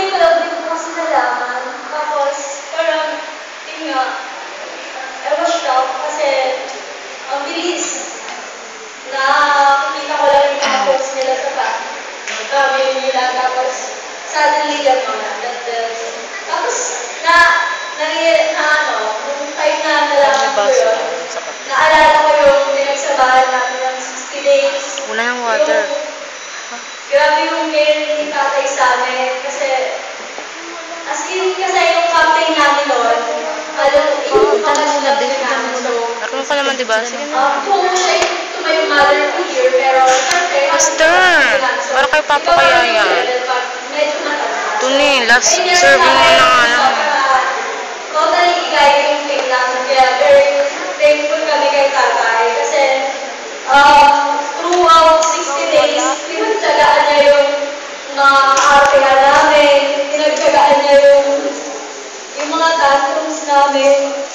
Ko lang din po kasi nalaman. Tapos, parang, yun nga, I was shocked kasi ang bilis na kita ko lang yung mga posts nila sa back. Kami nila, tapos suddenly gano'n. Tapos, na, na, na, ano, nung time na nalaman ko yun, naalala ko yung pinagsabahan namin ng 60 days. Wala ng water. Yung, grabe yung ni tatay as in kasi yung captain namin noon, alam mo, Oo, yung mga dami na din. namin. So, Marunong ka naman, di ba? Sige na. um, kung siya yung to my mother figure, pero syempre, Master, para kay Papa ikaw kaya ang yan. level, pag medyo matanda. Ito ni, last serving mo na nga lang. Totally igay yung thing namin. Kaya very thankful kami kay tatay. Kasi um, throughout 60 days, pinagtsagaan niya yung mga kaartihan namin. Pinagtsagaan niya yung,